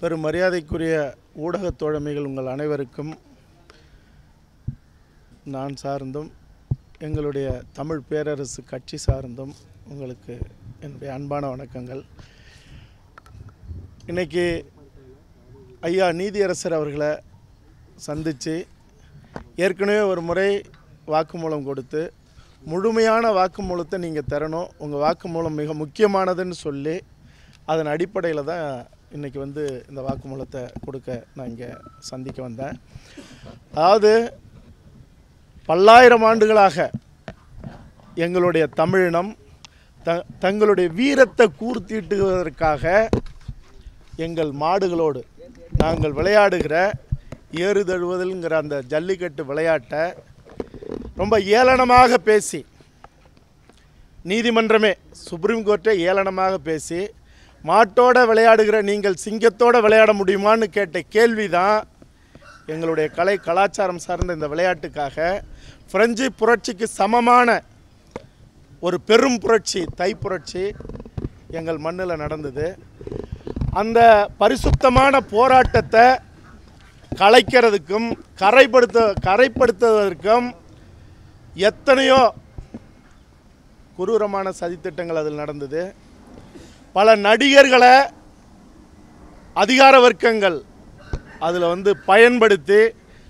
பெரும் மரியாதைக்குரிய ஊடகத் தோழமைகள் உங்கள் அனைவருக்கும் நான் சார்ந்தும் எங்களுடைய தமிழ் பேரரசு கட்சி சார்ந்தும் உங்களுக்கு என்னுடைய அன்பான வணக்கங்கள். இன்றைக்கி ஐயா நீதியரசர் அவர்களை சந்தித்து ஏற்கனவே ஒரு முறை வாக்குமூலம் கொடுத்து முழுமையான வாக்குமூலத்தை நீங்கள் தரணும். உங்கள் வாக்குமூலம் மிக முக்கியமானதுன்னு சொல்லி அதன் அடிப்படையில் தான் இன்றைக்கி வந்து இந்த வாக்குமூலத்தை கொடுக்க நான் இங்கே சந்திக்க வந்தேன். அதாவது பல்லாயிரம் ஆண்டுகளாக எங்களுடைய தமிழினம் த தங்களுடைய வீரத்தை கூர்த்தீட்டுவதற்காக எங்கள் மாடுகளோடு நாங்கள் விளையாடுகிற ஏறுதழுவதுங்கிற அந்த ஜல்லிக்கட்டு விளையாட்டை ரொம்ப ஏளனமாக பேசி நீதிமன்றமே சுப்ரீம் கோர்ட்டை ஏளனமாக பேசி மாட்டோட விளையாடுகிற நீங்கள் சிங்கத்தோட விளையாட முடியுமான்னு கேட்ட கேள்வி தான் எங்களுடைய கலை கலாச்சாரம் சார்ந்த இந்த விளையாட்டுக்காக பிரெஞ்சு புரட்சிக்கு சமமான ஒரு பெரும் புரட்சி தை புரட்சி எங்கள் மண்ணில் நடந்தது. அந்த பரிசுத்தமான போராட்டத்தை கலைக்கிறதுக்கும் கரைப்படுத்த கரைப்படுத்துவதற்கும் எத்தனையோ குரூரமான சதித்திட்டங்கள் அதில் நடந்தது. பல நடிகர்களை அதிகார வர்க்கங்கள் அதில் வந்து பயன்படுத்தி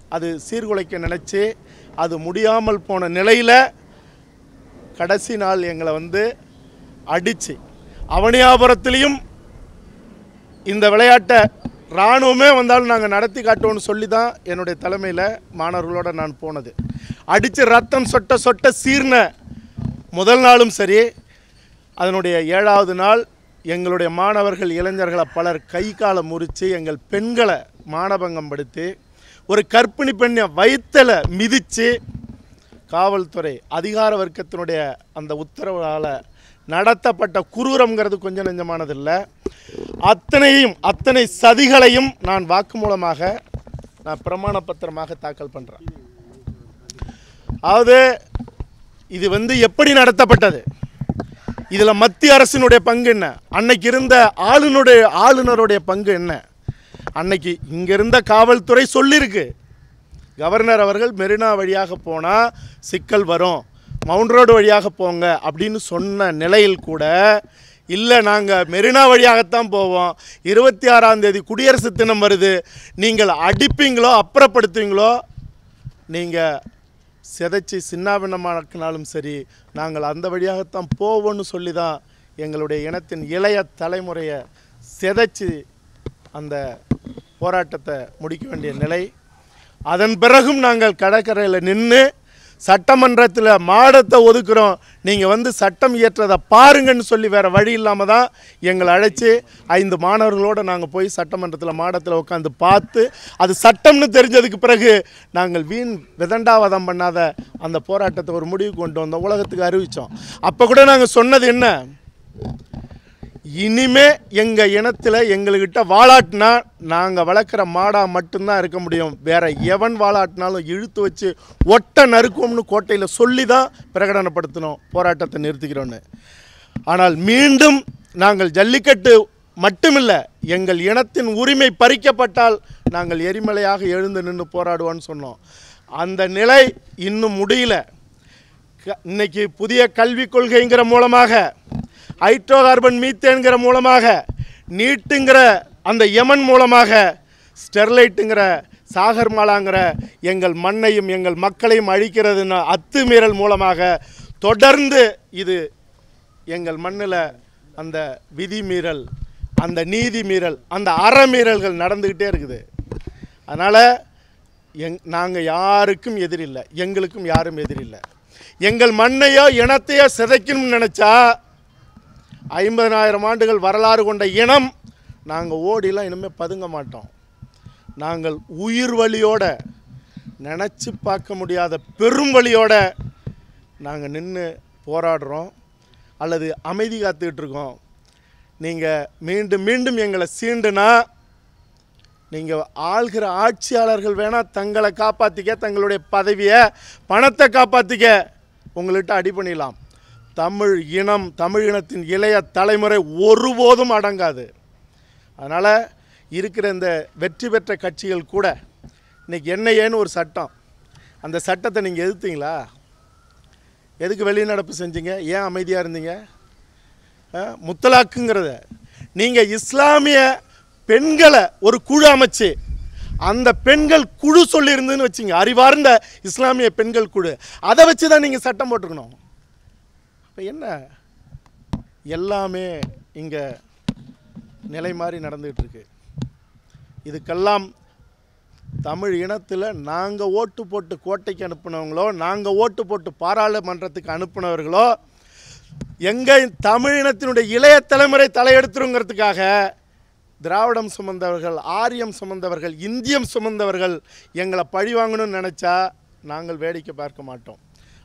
அது சீர்குலைக்க நினச்சி அது முடியாமல் போன நிலையில் கடைசி நாள் எங்களை வந்து அடித்து அவனியாபுரத்துலேயும் இந்த விளையாட்டை இராணுவமே வந்தாலும் நாங்கள் நடத்தி காட்டுவோம்னு சொல்லி தான் என்னுடைய தலைமையில் மாணவர்களோடு நான் போனது. அடித்து ரத்தம் சொட்ட சொட்ட சீர்ன முதல் நாளும் சரி அதனுடைய ஏழாவது நாள் எங்களுடைய மாணவர்கள் இளைஞர்களை பலர் கை காலை முறித்து எங்கள் பெண்களை மானபங்கம் படுத்தி ஒரு கற்பிணி பெண்ணை வயிற்றில் மிதித்து காவல்துறை அதிகார வர்க்கத்தினுடைய அந்த உத்தரவால் நடத்தப்பட்ட குரூரம்ங்கிறது கொஞ்சம் நெஞ்சமானதில்லை. அத்தனையும் அத்தனை சதிகளையும் நான் வாக்குமூலமாக நான் பிரமாண பத்திரமாக தாக்கல் பண்ணுறேன் அதாவது இது வந்து எப்படி நடத்தப்பட்டது? இதில் மத்திய அரசினுடைய பங்கு என்ன? அன்னைக்கு இருந்த ஆளுநருடைய ஆளுநருடைய பங்கு என்ன? அன்னைக்கு இங்கே இருந்த காவல்துறை சொல்லியிருக்கு கவர்னர் அவர்கள் மெரினா வழியாக போனால் சிக்கல் வரும். மவுண்ட் ரோடு வழியாக போங்க அப்படின்னு சொன்ன நிலையில் கூட இல்லை நாங்கள் மெரினா வழியாகத்தான் போவோம். இருபத்தி ஆறாம் தேதி குடியரசு தினம் வருது. நீங்கள் அடிப்பீங்களோ அப்புறப்படுத்துவீங்களோ நீங்கள் சிதைச்சி சின்னாபின்னமாக்கினாலும் சரி நாங்கள் அந்த வழியாகத்தான் போவோம்னு சொல்லி தான் எங்களுடைய இனத்தின் இளைய தலைமுறையை சிதைச்சி அந்த போராட்டத்தை முடிக்க வேண்டிய நிலை. அதன் பிறகும் நாங்கள் கடற்கரையில் நின்று சட்டமன்றத்தில் மாடத்தை ஒதுக்குறோம். நீங்கள் வந்து சட்டம் இயற்றதை பாருங்கன்னு சொல்லி வேறு வழி இல்லாமல் தான் எங்களை அழைச்சி ஐந்து மாணவர்களோடு நாங்கள் போய் சட்டமன்றத்தில் மாடத்தில் உட்காந்து பார்த்து அது சட்டம்னு தெரிஞ்சதுக்கு பிறகு நாங்கள் வீண் விதண்டாவதம் பண்ணாத அந்த போராட்டத்தை ஒரு முடிவு கொண்டு வந்தோம் உலகத்துக்கு அறிவித்தோம் அப்போ கூட நாங்கள் சொன்னது என்ன? இனிமே எங்கள் இனத்தில் எங்கள்கிட்ட வாழாட்டினா நாங்கள் வளர்க்குற மாடாக மட்டும்தான் இருக்க முடியும். வேற எவன் வாழாட்டினாலும் இழுத்து வச்சு ஒட்ட நறுக்கும்னு கோட்டையில் சொல்லி தான் பிரகடனப்படுத்தினோம் போராட்டத்தை நிறுத்திக்கிறோன்னு ஆனால் மீண்டும் நாங்கள் ஜல்லிக்கட்டு மட்டுமில்லை எங்கள் இனத்தின் உரிமை பறிக்கப்பட்டால் நாங்கள் எரிமலையாக எழுந்து நின்று போராடுவோன்னு சொன்னோம். அந்த நிலை இன்னும் முடியல. க- இன்னைக்கு புதிய கல்விக் கொள்கைங்கிற மூலமாக ஹைட்ரோ கார்பன் மீத்தேன்கிற மூலமாக நீட்டுங்கிற அந்த யமன் மூலமாக ஸ்டெர்லைட்டுங்கிற சாகர்மாலாங்கிற எங்கள் மண்ணையும் எங்கள் மக்களையும் அழிக்கிறதுன்னு அத்துமீறல் மூலமாக தொடர்ந்து இது எங்கள் மண்ணில் அந்த விதிமீறல் அந்த நீதி மீறல் அந்த அறமீறல்கள் நடந்துக்கிட்டே இருக்குது. அதனால் எங் நாங்கள் யாருக்கும் எதிரில்லை. எங்களுக்கும் யாரும் எதிரில்லை. எங்கள் மண்ணையோ இனத்தையோ சிதைக்கணும்னு நினச்சா ஐம்பதனாயிரம் ஆண்டுகள் வரலாறு கொண்ட இனம் நாங்கள் ஓடிலாம் இனிமேல் பதுங்க மாட்டோம். நாங்கள் உயிர் வழியோட நினச்சி பார்க்க முடியாத பெரும் வழியோட நாங்கள் நின்று போராடுறோம் அல்லது அமைதி காத்துக்கிட்டு இருக்கோம். நீங்கள் மீண்டும் மீண்டும் எங்களை சீண்டுனா நீங்கள் ஆள்கிற ஆட்சியாளர்கள் வேணால் தங்களை காப்பாற்றிக்க தங்களுடைய பதவியை பணத்தை காப்பாற்றிக்க உங்கள்கிட்ட அடி பண்ணிடலாம். தமிழ் இனம் தமிழ் இனத்தின் இளைய தலைமுறை ஒருபோதும் அடங்காது. அதனால் இருக்கிற இந்த வெற்றி பெற்ற கட்சிகள் கூட இன்றைக்கி என்ன ஏன்னு ஒரு சட்டம். அந்த சட்டத்தை நீங்கள் எதிர்த்தீங்களா? எதுக்கு வெளிநடப்பு செஞ்சீங்க? ஏன் அமைதியாக இருந்தீங்க? முத்தலாக்குங்கிறத. நீங்கள் இஸ்லாமிய பெண்களை ஒரு குழு அமைச்சு அந்த பெண்கள் குழு சொல்லியிருந்துன்னு வச்சுங்க அறிவார்ந்த இஸ்லாமிய பெண்கள் குழு. அதை வச்சு தான் நீங்கள் சட்டம் போட்டுக்கணும். இப்போ என்ன? எல்லாமே இங்கே நிலை மாறி நடந்துகிட்ருக்கு இதுக்கெல்லாம் தமிழ் இனத்தில் நாங்கள் ஓட்டு போட்டு கோட்டைக்கு அனுப்புனவங்களோ நாங்கள் ஓட்டு போட்டு பாராளுமன்றத்துக்கு அனுப்புனவர்களோ எங்கள் தமிழ் இனத்தினுடைய இளைய தலைமுறை தலையெடுத்துருங்கிறதுக்காக திராவிடம் சுமந்தவர்கள் ஆரியம் சுமந்தவர்கள் இந்தியம் சுமந்தவர்கள் எங்களை பழி வாங்கணும்னு நினச்சா நாங்கள் வேடிக்கை பார்க்க மாட்டோம்.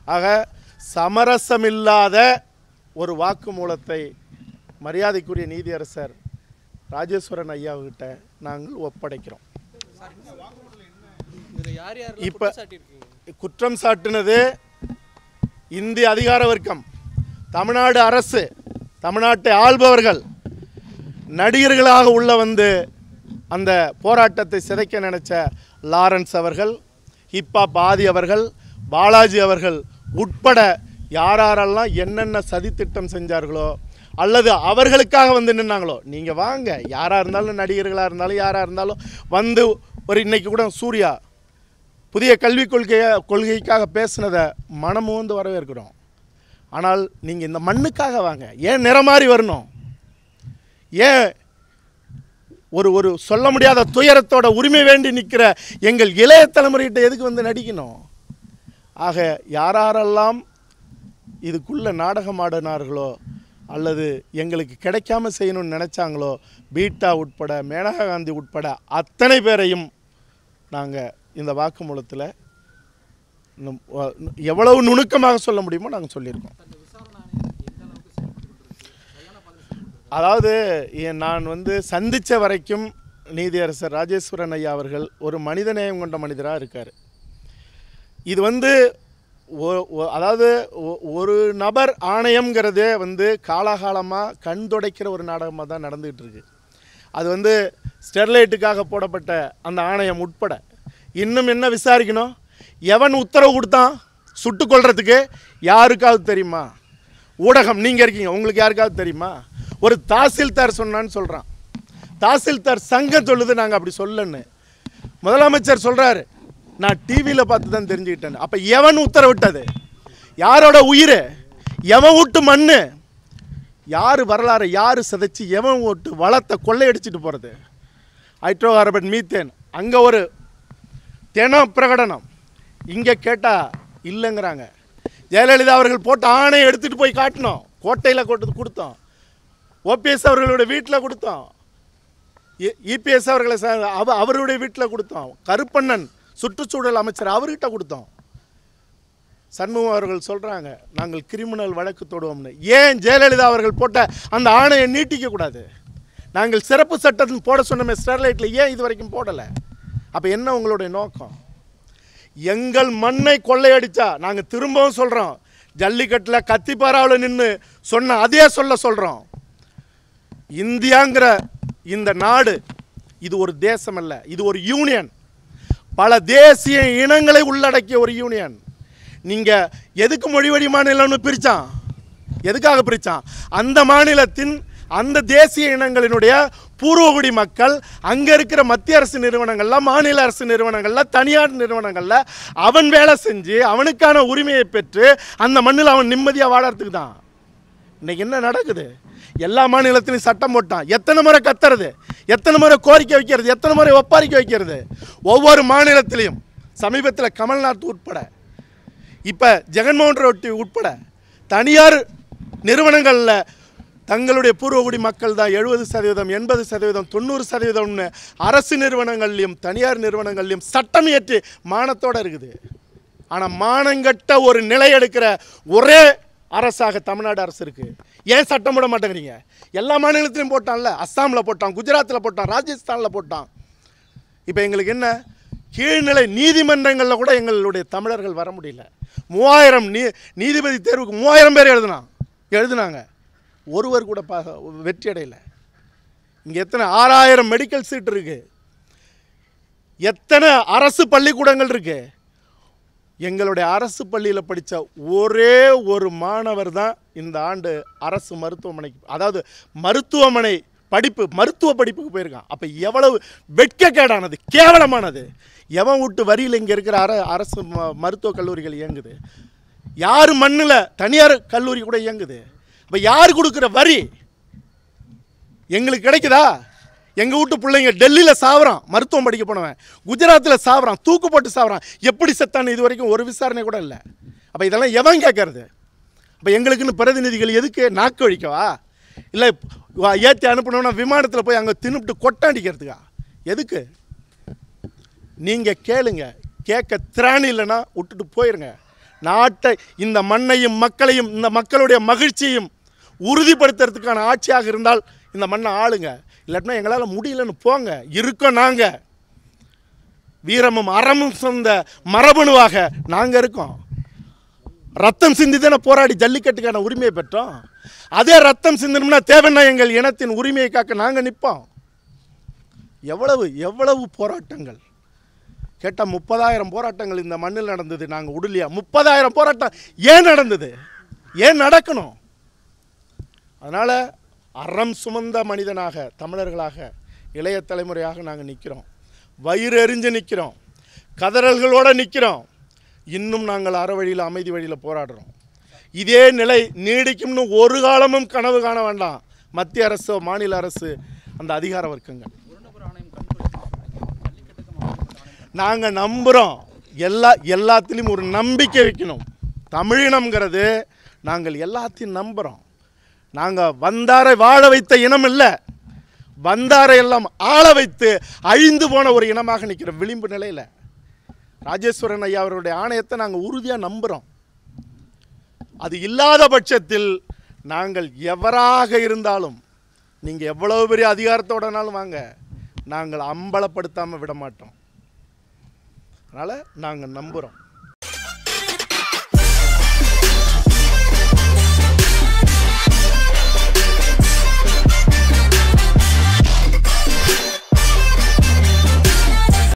ஆக சமரசமில்லாத ஒரு வாக்குமூலத்தை மரியாதைக்குரிய நீதியரசர் ராஜேஸ்வரன் ஐயாவுக்கிட்ட நாங்கள் ஒப்படைக்கிறோம். இப்ப- குற்றம் சாட்டினது இந்திய அதிகார வர்க்கம் தமிழ்நாடு அரசு தமிழ்நாட்டை ஆள்பவர்கள் நடிகர்களாக உள்ள வந்து அந்த போராட்டத்தை சிதைக்க நினைச்ச லாரன்ஸ் அவர்கள் ஹிப்ஹாப் ஆதி அவர்கள் பாலாஜி அவர்கள் உட்பட யாரெல்லாம் என்னென்ன சதித்திட்டம் செஞ்சார்களோ அல்லது அவர்களுக்காக வந்து நின்னாங்களோ நீங்கள் வாங்க. யாராக இருந்தாலும் நடிகர்களாக இருந்தாலும் யாராக இருந்தாலும் வந்து ஒரு இன்றைக்கி கூட சூர்யா புதிய கல்விக் கொள்கையை கொள்கைக்காக பேசுனதை மனமும் வந்து வரவேற்கிறோம். ஆனால் நீங்கள் இந்த மண்ணுக்காக வாங்க. ஏன் நிறமாறி வரணும்? ஏன் ஒரு ஒரு சொல்ல முடியாத துயரத்தோட உரிமை வேண்டி நிற்கிற எங்கள் இளைய தலைமுறைகிட்ட எதுக்கு வந்து நடிக்கணும்? ஆக யாரெல்லாம் இதுக்குள்ளே நாடகம் ஆடினார்களோ அல்லது எங்களுக்கு கிடைக்காம செய்யணும்னு நினச்சாங்களோ பீட்டா உட்பட மேனகா காந்தி உட்பட அத்தனை பேரையும் நாங்கள் இந்த வாக்குமூலத்தில் எவ்வளவு நுணுக்கமாக சொல்ல முடியுமோ நாங்கள் சொல்லியிருக்கோம். அதாவது நான் வந்து சந்தித்த வரைக்கும் நீதியரசர் ராஜேஸ்வரன் ஐயா அவர்கள் ஒரு மனிதநேயம் கொண்ட மனிதராக இருக்கார். இது வந்து ஒ- அதாவது ஒ- ஒரு நபர் ஆணையம்ங்கிறதே வந்து காலாகாலமாக கண் துடைக்கிற ஒரு நாடகமாக தான் நடந்துகிட்டு இருக்கு. அது வந்து ஸ்டெர்லைட்டுக்காக போடப்பட்ட அந்த ஆணையம் உட்பட. இன்னும் என்ன விசாரிக்கணும்? எவன் உத்தரவு கொடுத்தான்? சுட்டு கொள்றதுக்கு யாருக்காவது தெரியுமா? ஊடகம் நீங்கள் இருக்கீங்க உங்களுக்கு யாருக்காவது தெரியுமா? ஒரு தாசில்தார் சொன்னான்னு சொல்கிறான் தாசில்தார் சங்கம் சொல்லுது நாங்கள் அப்படி சொல்லன்னு. முதலமைச்சர் சொல்கிறாரு நான் டிவியில் பார்த்து தான் தெரிஞ்சுக்கிட்டேன். அப்போ எவன் உத்தரவிட்டது? யாரோட உயிர்? எவன் விட்டு மண்ணு? யார் வரலாறு யார் சிதைச்சு எவன் ஓட்டு வளத்தை கொள்ளையடிச்சிட்டு போகிறது ஹைட்ரோ கார்பன் மீத்தேன். அங்கே ஒரு தினம் பிரகடனம் இங்கே கேட்டால் இல்லைங்கிறாங்க. ஜெயலலிதா அவர்கள் போட்டு ஆணையை எடுத்துகிட்டு போய் காட்டினோம். கோட்டையில் கொட்டு கொடுத்தோம். ஓபிஎஸ் அவர்களோட வீட்டில் கொடுத்தோம். இபிஎஸ் அவர்களை அவ அவருடைய வீட்டில் கொடுத்தோம். கருப்பண்ணன் சுற்றுச்சூழல் அமைச்சர் அவர்கிட்ட கொடுத்தோம். சண்முகம் அவர்கள் சொல்கிறாங்க நாங்கள் கிரிமினல் வழக்கு தொடுவோம்னு. ஏன் ஜெயலலிதா அவர்கள் போட்ட அந்த ஆணையை நீட்டிக்க கூடாது? நாங்கள் சிறப்பு சட்டத்தின் போட சொன்னோமே ஸ்டெர்லைட்டில் ஏன் இது வரைக்கும் போடலை? அப்போ என்ன உங்களுடைய நோக்கம்? எங்கள் மண்ணை கொள்ளையடித்தா நாங்கள் திரும்பவும் சொல்கிறோம் ஜல்லிக்கட்டில் கத்திப்பாராவில் நின்று சொன்ன அதே சொல்ல சொல்கிறோம் இந்தியாங்கிற இந்த நாடு இது ஒரு தேசம் அல்ல இது ஒரு யூனியன். பல தேசிய இனங்களை உள்ளடக்கிய ஒரு யூனியன் நீங்கள் எதுக்கு மொழிவழி மாநிலம்னு பிரித்தான் எதுக்காக பிரித்தான் அந்த மாநிலத்தின் அந்த தேசிய இனங்களினுடைய பூர்வகுடி மக்கள் அங்கே இருக்கிற மத்திய அரசு நிறுவனங்களில் மாநில அரசு நிறுவனங்களில் தனியார் நிறுவனங்களில் அவன் வேலை செஞ்சு அவனுக்கான உரிமையை பெற்று அந்த மண்ணில் அவன் நிம்மதியாக வாழறதுக்கு தான் இன்னைக்கு என்ன நடக்குது? எல்லா மாநிலத்திலையும் சட்டம் போட்டான். எத்தனை முறை கத்துறது? எத்தனை முறை கோரிக்கை வைக்கிறது? எத்தனை முறை ஒப்பாரிக்க வைக்கிறது? ஒவ்வொரு மாநிலத்திலையும். சமீபத்தில் கமல்நாத் உட்பட. இப்போ ஜெகன்மோகன் ரெட்டி உட்பட. தனியார் நிறுவனங்களில் தங்களுடைய பூர்வகுடி மக்கள் தான் எழுபது சதவீதம் எண்பது சதவீதம் தொண்ணூறு சதவீதம்னு அரசு நிறுவனங்கள்லையும் தனியார் நிறுவனங்கள்லையும் சட்டம் ஏற்றி மானத்தோடு இருக்குது. ஆனால் மானங்கட்ட ஒரு நிலை எடுக்கிற ஒரே அரசாக தமிழ்நாடு அரசு இருக்குது ஏன் சட்டம் போட மாட்டேங்கிறீங்க? எல்லா மாநிலத்திலையும் போட்டான்ல. அஸ்ஸாமில் போட்டான் குஜராத்தில் போட்டான் ராஜஸ்தானில் போட்டான். இப்போ எங்களுக்கு என்ன? கீழ்நிலை நீதிமன்றங்களில் கூட எங்களுடைய தமிழர்கள் வர முடியல. மூவாயிரம் நீ நீதிபதி தேர்வுக்கு மூவாயிரம் பேர் எழுதுனான் எழுதுனாங்க. ஒருவர் கூட பா வெற்றி அடையலை. இங்கே எத்தனை? ஆறாயிரம் மெடிக்கல் சீட் இருக்குது எத்தனை அரசு பள்ளிக்கூடங்கள் இருக்குது எங்களுடைய அரசு பள்ளியில் படித்த ஒரே ஒரு மாணவர் தான் இந்த ஆண்டு அரசு மருத்துவமனைக்கு அதாவது மருத்துவமனை படிப்பு மருத்துவ படிப்புக்கு போயிருக்கான். அப்போ எவ்வளவு வெட்கக்கேடானது கேவலமானது. எவன் விட்டு வரியில் இங்கே இருக்கிற அர அரசு ம மருத்துவக் கல்லூரிகள் இயங்குது? யார் மண்ணில் தனியார் கல்லூரி கூட இயங்குது? இப்போ யார் கொடுக்குற வரி? எங்களுக்கு கிடைக்குதா? எங்கள் வீட்டு பிள்ளைங்க டெல்லியில் சாவறான் மருத்துவம் படிக்க போனவன். குஜராத்தில் சாவறான் தூக்கு போட்டு சாவறான். எப்படி செத்தான்னு இது வரைக்கும் ஒரு விசாரணை கூட இல்லை. அப்போ இதெல்லாம் எவன் கேட்கறது அப்போ எங்களுக்குன்னு பிரதிநிதிகள் எதுக்கு நாக்கு வழிக்கவா இல்லை ஏற்றி அனுப்பணும்னா விமானத்தில் போய் அங்கே தின்னுட்டு கொட்டாண்டிக்கிறதுக்கா எதுக்கு? நீங்கள் கேளுங்க. கேட்க திராணி இல்லைன்னா விட்டுட்டு போயிருங்க. நாட்டை இந்த மண்ணையும் மக்களையும் இந்த மக்களுடைய மகிழ்ச்சியையும் உறுதிப்படுத்துறதுக்கான ஆட்சியாக இருந்தால் இந்த மண்ணை ஆளுங்க. இல்லாட்டினா எங்களால் முடியலன்னு போங்க. இருக்கோம் நாங்கள் வீரமும் அறமும் சொந்த மரபணுவாக நாங்கள் இருக்கோம். ரத்தம் சிந்தி தானே போராடி ஜல்லிக்கட்டுக்கான உரிமையை பெற்றோம். அதே ரத்தம் சிந்தனம்னா தேவைன்னா எங்கள் இனத்தின் உரிமையை காக்க நாங்கள் நிற்போம். எவ்வளவு எவ்வளவு போராட்டங்கள். கேட்டால் முப்பதாயிரம் போராட்டங்கள் இந்த மண்ணில் நடந்தது நாங்கள் உடலியா? முப்பதாயிரம் போராட்டம் ஏன் நடந்தது? ஏன் நடக்கணும்? அதனால் அறம் சுமந்த மனிதனாக தமிழர்களாக இளைய தலைமுறையாக நாங்கள் நிற்கிறோம் வயிறு எரிஞ்சு நிற்கிறோம் கதறல்களோடு நிற்கிறோம் இன்னும் நாங்கள் அற வழியில் அமைதி வழியில் போராடுறோம். இதே நிலை நீடிக்கும்னு ஒரு காலமும் கனவு காண வேண்டாம். மத்திய அரசோ மாநில அரசு அந்த அதிகார வர்க்கங்கள். ஆணையம் நாங்கள் நம்புகிறோம் எல்லா எல்லாத்துலேயும் ஒரு நம்பிக்கை வைக்கணும். தமிழினம்ங்கிறது நாங்கள் எல்லாத்தையும் நம்புகிறோம் நாங்கள் வந்தாரை வாழ வைத்த இனம் இல்லை வந்தாரை எல்லாம் ஆள வைத்து அழிந்து போன ஒரு இனமாக நிற்கிற விளிம்பு நிலையில் ராஜேஸ்வரன் ஐயா அவருடைய ஆணையத்தை நாங்கள் உறுதியாக நம்புகிறோம் அது இல்லாத பட்சத்தில் நாங்கள் எவராக இருந்தாலும் நீங்கள் எவ்வளவு பெரிய அதிகாரத்தோடனாலும் வாங்க நாங்கள் அம்பலப்படுத்தாமல் விட மாட்டோம். அதனால் நாங்கள் நம்புகிறோம்